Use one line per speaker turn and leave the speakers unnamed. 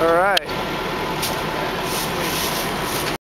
All right.